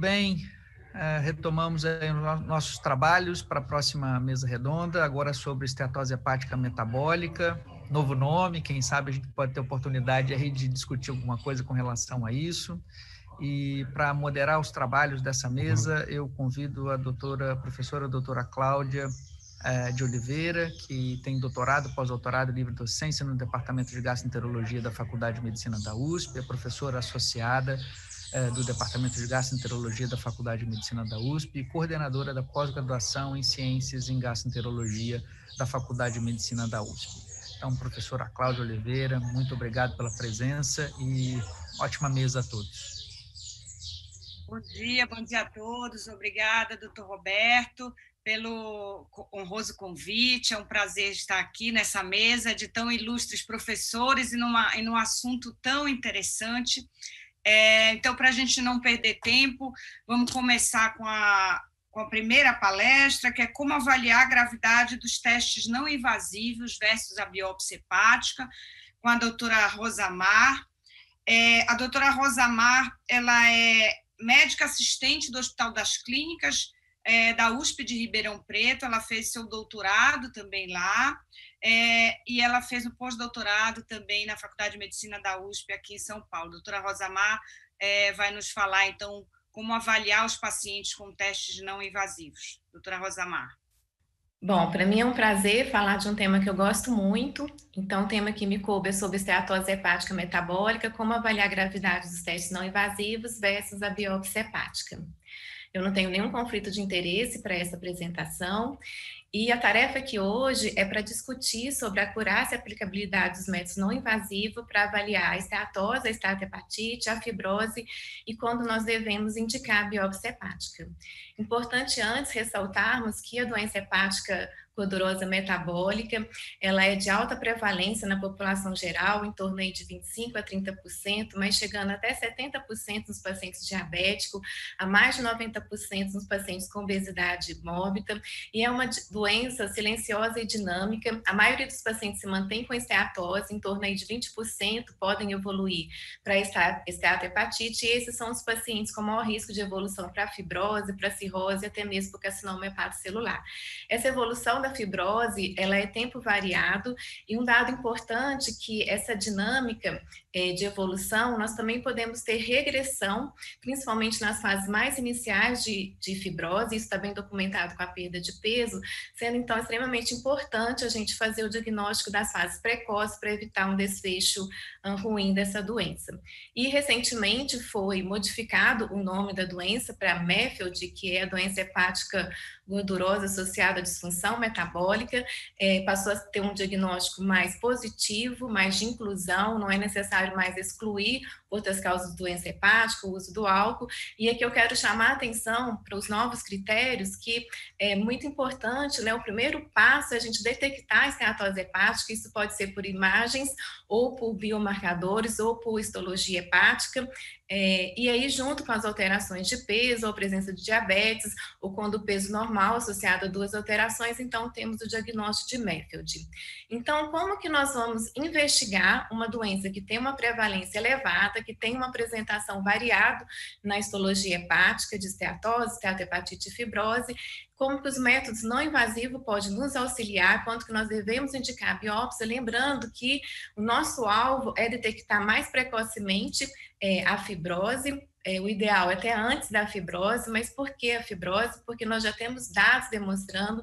bem. Uh, retomamos nossos trabalhos para a próxima mesa redonda, agora sobre esteatose hepática metabólica, novo nome, quem sabe a gente pode ter oportunidade aí de discutir alguma coisa com relação a isso. E para moderar os trabalhos dessa mesa, eu convido a doutora, a professora a doutora Cláudia uh, de Oliveira, que tem doutorado, pós-doutorado livre docência no Departamento de Gastroenterologia da Faculdade de Medicina da USP, é professora associada é, do Departamento de Gastroenterologia da Faculdade de Medicina da USP e coordenadora da pós-graduação em Ciências em Gastroenterologia da Faculdade de Medicina da USP. Então, professora Cláudia Oliveira, muito obrigado pela presença e ótima mesa a todos. Bom dia, bom dia a todos. Obrigada, doutor Roberto, pelo honroso convite. É um prazer estar aqui nessa mesa de tão ilustres professores e, numa, e num assunto tão interessante. É, então, para a gente não perder tempo, vamos começar com a, com a primeira palestra, que é como avaliar a gravidade dos testes não invasivos versus a biópsia hepática, com a doutora Rosamar. É, a doutora Rosamar, ela é médica assistente do Hospital das Clínicas é, da USP de Ribeirão Preto, ela fez seu doutorado também lá, é, e ela fez um pós-doutorado também na Faculdade de Medicina da USP aqui em São Paulo. Doutora Rosamar é, vai nos falar, então, como avaliar os pacientes com testes não invasivos. Doutora Rosamar. Bom, para mim é um prazer falar de um tema que eu gosto muito. Então, o tema que me coube é sobre esteatose hepática metabólica, como avaliar a gravidade dos testes não invasivos versus a biópsia hepática. Eu não tenho nenhum conflito de interesse para essa apresentação e a tarefa aqui hoje é para discutir sobre a acurácia e aplicabilidade dos métodos não invasivos para avaliar a esteatose, a esteatohepatite, a fibrose e quando nós devemos indicar a biópsia hepática. Importante antes ressaltarmos que a doença hepática gordurosa metabólica, ela é de alta prevalência na população geral, em torno aí de 25 a 30%, mas chegando até 70% nos pacientes diabéticos, a mais de 90% nos pacientes com obesidade mórbida, e é uma doença silenciosa e dinâmica. A maioria dos pacientes se mantém com esteatose, em torno aí de 20% podem evoluir para esteatohepatite, e esses são os pacientes com maior risco de evolução para fibrose, para cirrose, até mesmo para carcinoma hepatocelular. Essa evolução da fibrose, ela é tempo variado, e um dado importante que essa dinâmica de evolução, nós também podemos ter regressão, principalmente nas fases mais iniciais de, de fibrose, isso está bem documentado com a perda de peso, sendo então extremamente importante a gente fazer o diagnóstico das fases precoces para evitar um desfecho um, ruim dessa doença. E recentemente foi modificado o nome da doença para MEFILD, que é a doença hepática gordurosa associada à disfunção metabólica, é, passou a ter um diagnóstico mais positivo, mais de inclusão, não é necessário mais excluir outras causas de doença hepática, o uso do álcool, e aqui eu quero chamar a atenção para os novos critérios, que é muito importante, né, o primeiro passo é a gente detectar a esteatose hepática, isso pode ser por imagens, ou por biomarcadores, ou por histologia hepática, é, e aí, junto com as alterações de peso, ou presença de diabetes, ou quando o peso normal associado a duas alterações, então temos o diagnóstico de Mayfield. Então, como que nós vamos investigar uma doença que tem uma prevalência elevada, que tem uma apresentação variada na histologia hepática de esteatose, esteatohepatite e fibrose, como que os métodos não invasivos podem nos auxiliar, quanto que nós devemos indicar a biópsia, lembrando que o nosso alvo é detectar mais precocemente é, a fibrose, é, o ideal é até antes da fibrose, mas por que a fibrose? Porque nós já temos dados demonstrando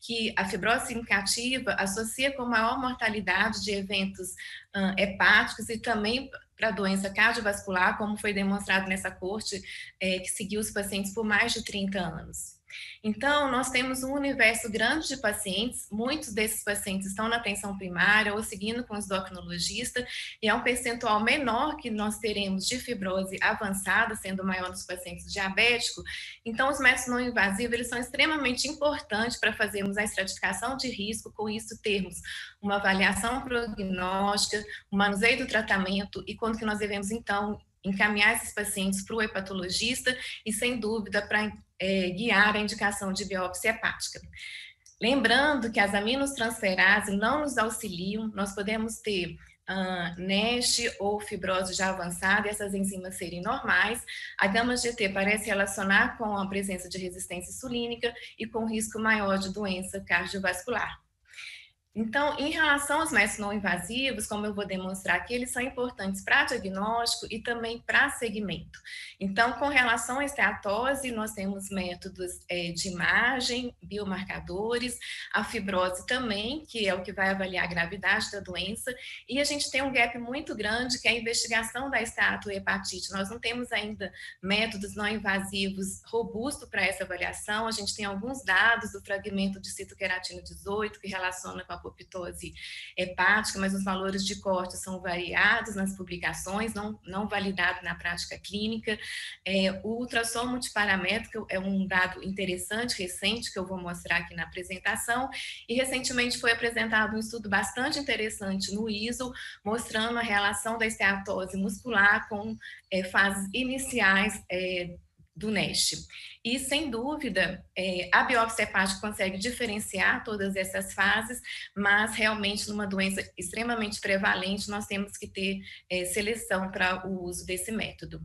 que a fibrose significativa associa com maior mortalidade de eventos uh, hepáticos e também para doença cardiovascular, como foi demonstrado nessa corte é, que seguiu os pacientes por mais de 30 anos. Então, nós temos um universo grande de pacientes, muitos desses pacientes estão na atenção primária ou seguindo com os endocrinologistas, e é um percentual menor que nós teremos de fibrose avançada, sendo maior nos pacientes diabéticos. Então, os métodos não invasivos, eles são extremamente importantes para fazermos a estratificação de risco, com isso termos uma avaliação prognóstica, o manuseio do tratamento e quando que nós devemos, então, encaminhar esses pacientes para o hepatologista e, sem dúvida, para é, guiar a indicação de biópsia hepática. Lembrando que as aminotransferases não nos auxiliam, nós podemos ter uh, NASH ou fibrose já avançada, essas enzimas serem normais. A gama-GT parece relacionar com a presença de resistência insulínica e com risco maior de doença cardiovascular. Então, em relação aos métodos não invasivos, como eu vou demonstrar aqui, eles são importantes para diagnóstico e também para segmento. Então, com relação à esteatose, nós temos métodos é, de imagem, biomarcadores, a fibrose também, que é o que vai avaliar a gravidade da doença, e a gente tem um gap muito grande, que é a investigação da esteatohepatite. Nós não temos ainda métodos não invasivos robustos para essa avaliação, a gente tem alguns dados do fragmento de citoqueratina 18, que relaciona com a apoptose hepática, mas os valores de corte são variados nas publicações, não, não validado na prática clínica. É, o ultrassom multiparamétrico é um dado interessante, recente, que eu vou mostrar aqui na apresentação, e recentemente foi apresentado um estudo bastante interessante no ISO, mostrando a relação da esteatose muscular com é, fases iniciais é, do NEST. E, sem dúvida, é, a biópsia hepática consegue diferenciar todas essas fases, mas realmente, numa doença extremamente prevalente, nós temos que ter é, seleção para o uso desse método.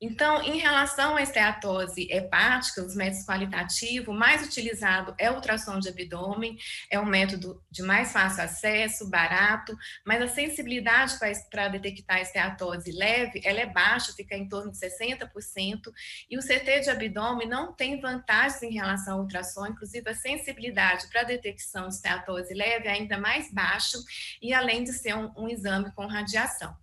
Então, em relação à esteatose hepática, os métodos qualitativos, mais utilizado é o ultrassom de abdômen, é um método de mais fácil acesso, barato, mas a sensibilidade para detectar esteatose leve, ela é baixa, fica em torno de 60%, e o CT de abdômen não tem vantagens em relação ao ultrassom, inclusive a sensibilidade para detecção de esteatose leve é ainda mais baixa, e além de ser um, um exame com radiação.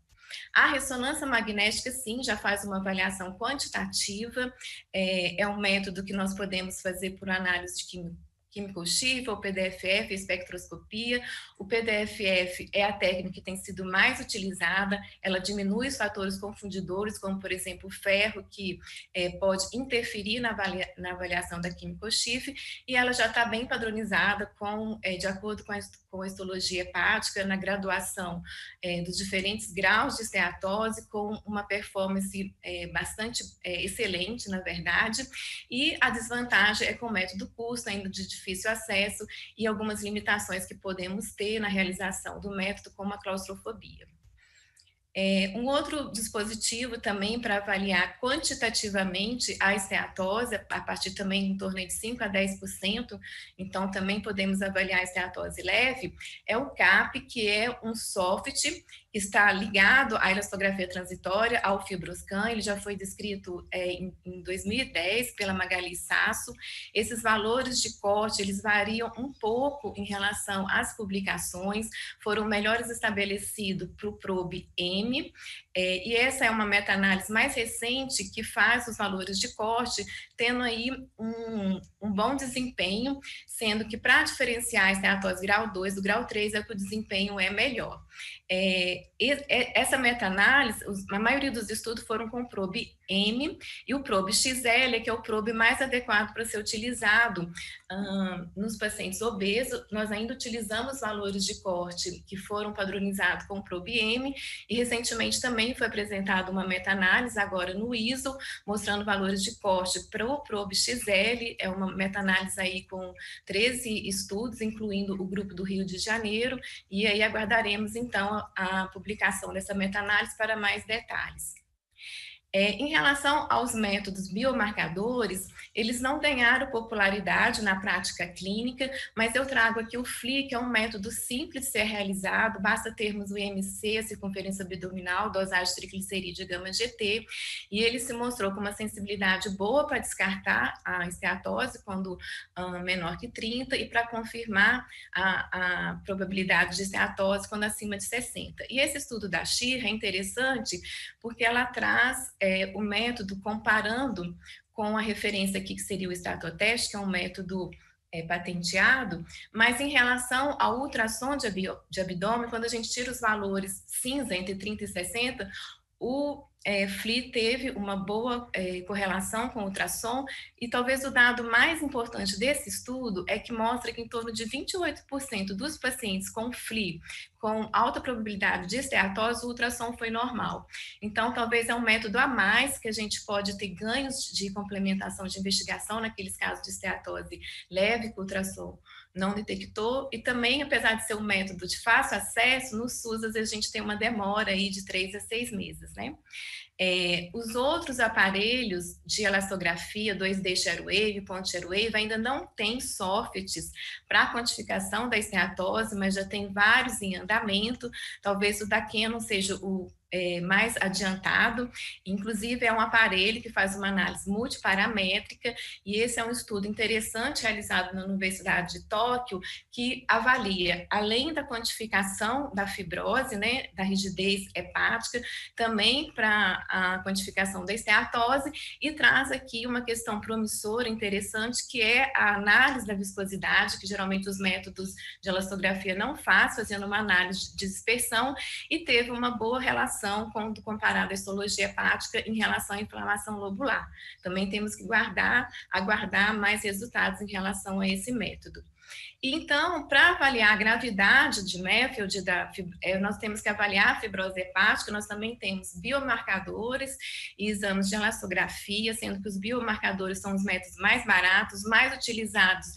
A ressonância magnética, sim, já faz uma avaliação quantitativa, é, é um método que nós podemos fazer por análise de química químico chip, ou PDFF, espectroscopia. O PDFF é a técnica que tem sido mais utilizada, ela diminui os fatores confundidores, como, por exemplo, o ferro, que é, pode interferir na, avalia, na, avaliação da químico chip, e ela já está bem padronizada, com, é, de acordo com a, com a histologia hepática, na graduação é, dos diferentes graus de esteatose, com uma performance é, bastante é, excelente, na verdade, e a desvantagem é com o método custo, ainda de difícil acesso e algumas limitações que podemos ter na realização do método, como a claustrofobia. É, um outro dispositivo também para avaliar quantitativamente a esteatose, a partir também em torno de 5 a 10%, então também podemos avaliar a esteatose leve, é o CAP, que é um software está ligado à elastografia transitória, ao fibroscan, ele já foi descrito é, em, em, 2010 pela Magali Sasso. Esses valores de corte, eles variam um pouco em relação às publicações, foram melhores estabelecidos para o PROBE-M, é, e essa é uma meta-análise mais recente que faz os valores de corte, tendo aí um, um bom desempenho, sendo que para diferenciar a esteatose grau 2 do grau 3 é que o desempenho é melhor. É, essa meta-análise, a maioria dos estudos foram com probe M e o probe XL, que é o probe mais adequado para ser utilizado nos pacientes obesos. Nós ainda utilizamos valores de corte que foram padronizados com o probe M e recentemente também foi apresentada uma meta-análise agora no ISO, mostrando valores de corte para o probe XL, é uma meta-análise aí com 13 estudos, incluindo o grupo do Rio de Janeiro, e aí aguardaremos então a, publicação dessa meta-análise para mais detalhes. É, em relação aos métodos biomarcadores, eles não ganharam popularidade na prática clínica, mas eu trago aqui o FLI, que é um método simples de ser realizado, basta termos o IMC, a circunferência abdominal, dosagem triglicerídeo gama-GT, e ele se mostrou com uma sensibilidade boa para descartar a esteatose quando uh, menor que 30 e para confirmar a, a, probabilidade de esteatose quando acima de 60. E esse estudo da Shira é interessante porque ela traz é, o método comparando com a referência aqui que seria o estatoteste, que é um método é, patenteado, mas em relação ao ultrassom de, de abdômen, quando a gente tira os valores cinza entre 30 e 60, o é, FLI teve uma boa é, correlação com o ultrassom, e talvez o dado mais importante desse estudo é que mostra que em torno de 28% dos pacientes com FLI, com alta probabilidade de esteatose, o ultrassom foi normal. Então, talvez é um método a mais que a gente pode ter ganhos de complementação de investigação naqueles casos de esteatose leve com ultrassom não detectou, e também, apesar de ser um método de fácil acesso, no SUS, às vezes a gente tem uma demora aí de três a seis meses, né? É, os outros aparelhos de elastografia, 2D Sharewave, Point Sharewave, ainda não tem softwares para quantificação da esteatose, mas já tem vários em andamento. Talvez o da Canon seja o é, mais adiantado. Inclusive, é um aparelho que faz uma análise multiparamétrica, e esse é um estudo interessante realizado na Universidade de Tóquio, que avalia, além da quantificação da fibrose, né, da rigidez hepática, também para a quantificação da esteatose, e traz aqui uma questão promissora, interessante, que é a análise da viscosidade, que geralmente os métodos de elastografia não faz, fazendo uma análise de dispersão, e teve uma boa relação relação quando comparado à histologia hepática em relação à inflamação lobular. Também temos que guardar, aguardar mais resultados em relação a esse método. Então, para avaliar a gravidade de Mayfield, da, é, nós temos que avaliar a fibrose hepática, nós também temos biomarcadores e exames de elastografia, sendo que os biomarcadores são os métodos mais baratos, mais utilizados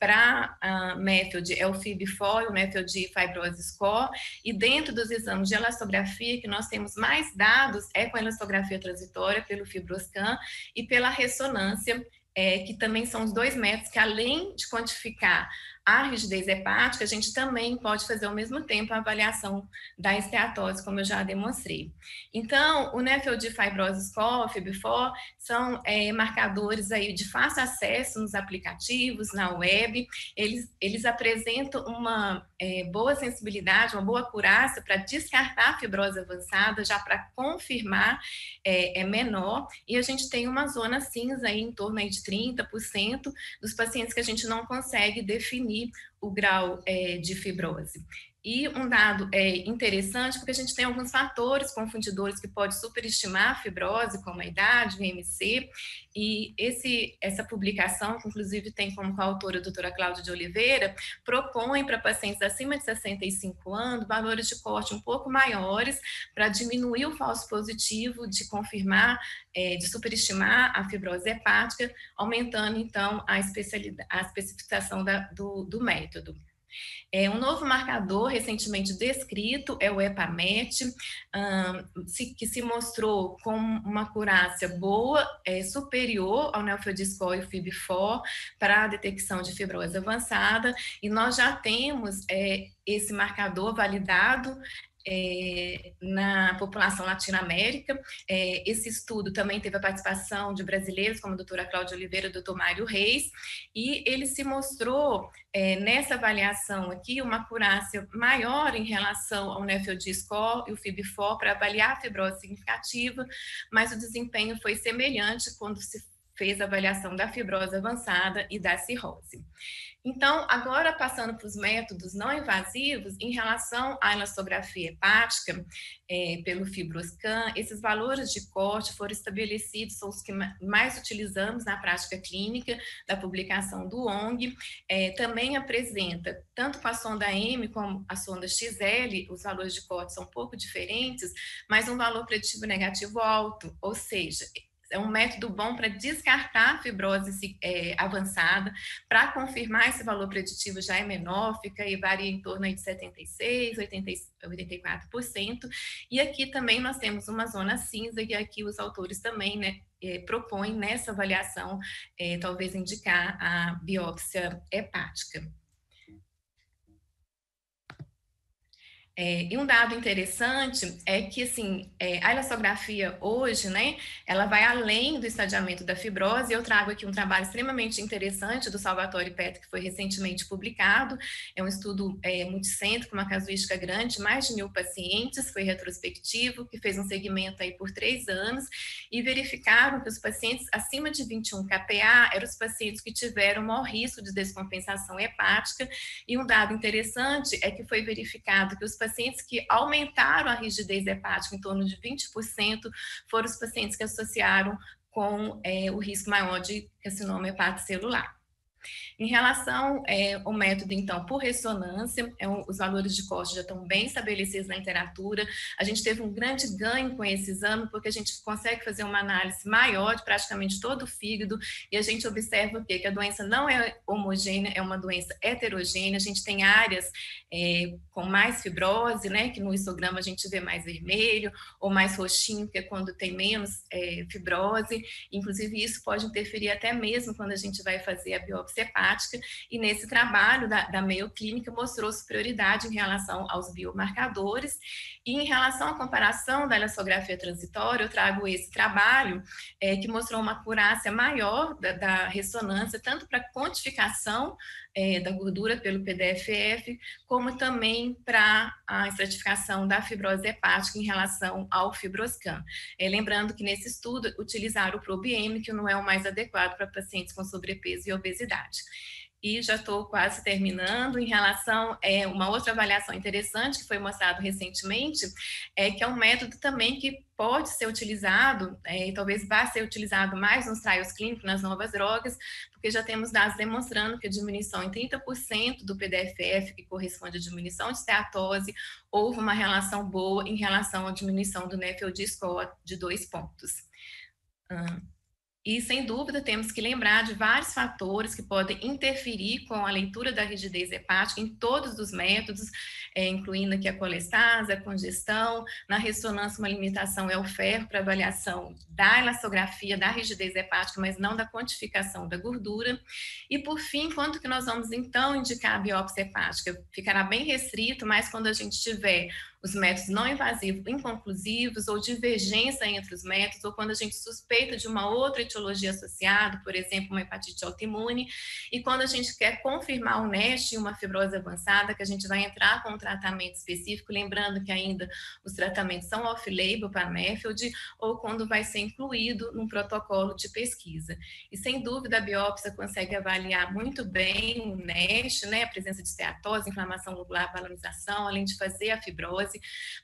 para uh, Method é o FIB-4, o Method Fibrose Score, e dentro dos exames de elastografia, que nós temos mais dados, é com a elastografia transitória, pelo Fibroscan e pela ressonância, é, que também são os dois métodos que, além de quantificar a rigidez hepática, a gente também pode fazer ao mesmo tempo a avaliação da esteatose, como eu já demonstrei. Então, o NEFLD Fibrose Score, FIB4, são é, marcadores aí de fácil acesso nos aplicativos, na web, eles, eles apresentam uma é, boa sensibilidade, uma boa acurácia para descartar a fibrose avançada, já para confirmar é, é, menor, e a gente tem uma zona cinza aí em torno aí de 30% dos pacientes que a gente não consegue definir o grau é, de fibrose. E um dado é, interessante, porque a gente tem alguns fatores confundidores que pode superestimar a fibrose, como a idade, o IMC, e esse, essa publicação, que inclusive tem como coautora a doutora Cláudia de Oliveira, propõe para pacientes acima de 65 anos valores de corte um pouco maiores para diminuir o falso positivo, de confirmar, é, de superestimar a fibrose hepática, aumentando então a, especialidade, a especificação da, do, do método. É, um novo marcador recentemente descrito é o EPAMET, um, se, que se mostrou com uma curácia boa, é, superior ao Neofeldiscol e o FIB4 para a detecção de fibrose avançada, e nós já temos é, esse marcador validado é, na população latino-américa. É, esse estudo também teve a participação de brasileiros, como a doutora Cláudia Oliveira e o doutor Mário Reis, e ele se mostrou, é, nessa avaliação aqui, uma acurácia maior em relação ao NEFLD score e o FIB4 para avaliar a fibrose significativa, mas o desempenho foi semelhante quando se fez a avaliação da fibrose avançada e da cirrose. Então, agora passando para os métodos não invasivos, em relação à elastografia hepática, é, pelo Fibroscan, esses valores de corte foram estabelecidos, são os que mais utilizamos na prática clínica da publicação do ONG. É, também apresenta, tanto com a sonda M como a sonda XL, os valores de corte são um pouco diferentes, mas um valor preditivo negativo alto, ou seja, é um método bom para descartar fibrose é, avançada, para confirmar esse valor preditivo já é menor, fica e varia em torno de 76%, 84%. E aqui também nós temos uma zona cinza, e aqui os autores também né, é, propõem nessa avaliação, é, talvez indicar a biópsia hepática. É, e um dado interessante é que, assim, é, a elastografia hoje, né, ela vai além do estadiamento da fibrose. Eu trago aqui um trabalho extremamente interessante do Salvatore Petri, que foi recentemente publicado. É um estudo é, multicêntrico, uma casuística grande, mais de mil pacientes, foi retrospectivo, que fez um segmento aí por três anos, e verificaram que os pacientes acima de 21 kPa eram os pacientes que tiveram maior risco de descompensação hepática. E um dado interessante é que foi verificado que os pacientes pacientes que aumentaram a rigidez hepática em torno de 20% foram os pacientes que associaram com é, o risco maior de carcinoma hepatocelular. Em relação é, ao método, então, por ressonância, é, os valores de corte já estão bem estabelecidos na literatura. A gente teve um grande ganho com esse exame, porque a gente consegue fazer uma análise maior de praticamente todo o fígado, e a gente observa o quê? que a doença não é homogênea, é uma doença heterogênea. A gente tem áreas é, com mais fibrose, né, que no histograma a gente vê mais vermelho, ou mais roxinho, que é quando tem menos é, fibrose. Inclusive, isso pode interferir até mesmo quando a gente vai fazer a biópsia hepática, e nesse trabalho da, da Mayo Clínica mostrou superioridade em relação aos biomarcadores, e em relação à comparação da elastografia transitória, eu trago esse trabalho é, que mostrou uma acurácia maior da, da ressonância, tanto para quantificação é, da gordura pelo PDFF, como também para a estratificação da fibrose hepática em relação ao fibroscan. É, lembrando que nesse estudo utilizaram o ProBM, que não é o mais adequado para pacientes com sobrepeso e obesidade e já estou quase terminando. Em relação a é, uma outra avaliação interessante que foi mostrado recentemente, é que é um método também que pode ser utilizado, é, e talvez vá ser utilizado mais nos trials clínicos, nas novas drogas, porque já temos dados demonstrando que a diminuição em 30% do PDFF, que corresponde à diminuição de esteatose, houve uma relação boa em relação à diminuição do NEFLD score de dois pontos. E, sem dúvida, temos que lembrar de vários fatores que podem interferir com a leitura da rigidez hepática em todos os métodos, é, incluindo aqui a colestase, a congestão, na ressonância uma limitação é o ferro para avaliação da elastografia, da rigidez hepática, mas não da quantificação da gordura. E, por fim, quanto que nós vamos, então, indicar a biópsia hepática? Ficará bem restrito, mas quando a gente tiver os métodos não invasivos inconclusivos ou divergência entre os métodos, ou quando a gente suspeita de uma outra etiologia associada, por exemplo, uma hepatite autoimune, e quando a gente quer confirmar o NEST e uma fibrose avançada, que a gente vai entrar com um tratamento específico, lembrando que ainda os tratamentos são off-label para MEFILD, ou quando vai ser incluído num protocolo de pesquisa. E sem dúvida a biópsia consegue avaliar muito bem o NEST, né, a presença de esteatose, inflamação lobular, valorização, além de fazer a fibrose,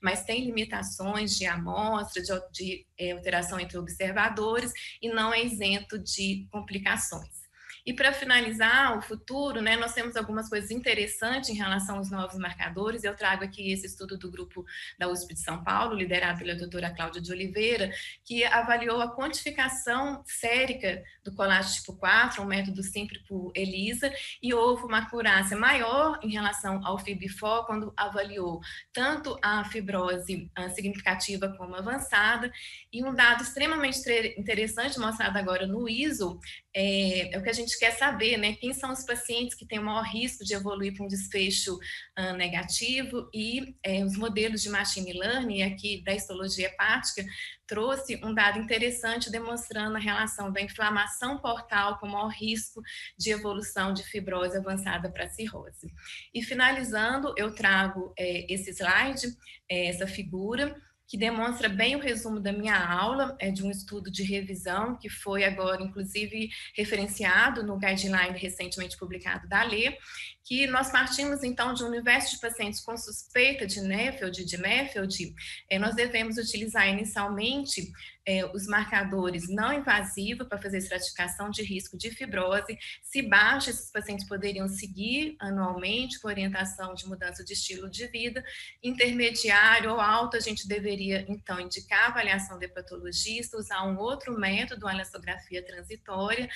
mas tem limitações de amostra, de, de é, alteração entre observadores e não é isento de complicações. E para finalizar o futuro, né, nós temos algumas coisas interessantes em relação aos novos marcadores. Eu trago aqui esse estudo do grupo da USP de São Paulo, liderado pela doutora Cláudia de Oliveira, que avaliou a quantificação sérica do colágeno tipo 4, um método simples por ELISA, e houve uma acurácia maior em relação ao FIB4, quando avaliou tanto a fibrose ah, significativa como avançada, e um dado extremamente interessante mostrado agora no ISO é, é, o que a gente quer saber, né? Quem são os pacientes que têm o maior risco de evoluir para um desfecho uh, negativo e é, os modelos de machine learning aqui da histologia hepática trouxe um dado interessante demonstrando a relação da inflamação portal com o maior risco de evolução de fibrose avançada para cirrose. E finalizando, eu trago é, esse slide, é, essa figura, que demonstra bem o resumo da minha aula, é de um estudo de revisão que foi agora, inclusive, referenciado no guideline recentemente publicado da LE, que nós partimos, então, de um universo de pacientes com suspeita de Nefeld, de Mefeld, eh, nós devemos utilizar inicialmente é, os marcadores não invasivos para fazer estratificação de risco de fibrose. Se baixo, esses pacientes poderiam seguir anualmente com orientação de mudança de estilo de vida. Intermediário ou alto, a gente deveria, então, indicar avaliação de patologista, usar um outro método, a elastografia transitória,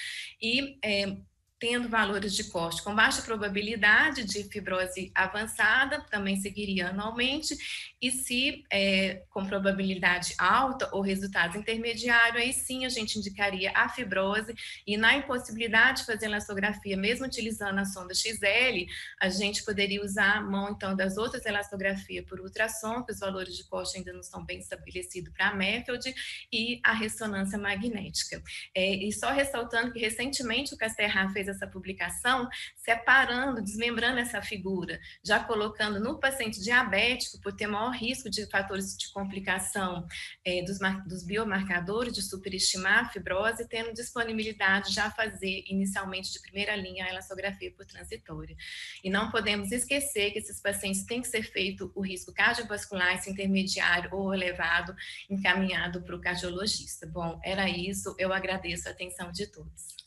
e é, tendo valores de corte com baixa probabilidade de fibrose avançada, também seguiria anualmente, e se é, com probabilidade alta ou resultado intermediário, aí sim a gente indicaria a fibrose, e na impossibilidade de fazer elastografia, mesmo utilizando a sonda XL, a gente poderia usar a mão, então, das outras elastografias por ultrassom, que os valores de corte ainda não estão bem estabelecidos para a MEFLD, e a ressonância magnética. É, e só ressaltando que recentemente o Casterra fez essa publicação, separando, desmembrando essa figura, já colocando no paciente diabético, por ter maior risco de fatores de complicação é, dos, dos biomarcadores, de superestimar a fibrose, tendo disponibilidade já fazer inicialmente de primeira linha a elastografia por transitória. E não podemos esquecer que esses pacientes têm que ser feito o risco cardiovascular, esse intermediário ou elevado, encaminhado para o cardiologista. Bom, era isso, eu agradeço a atenção de todos.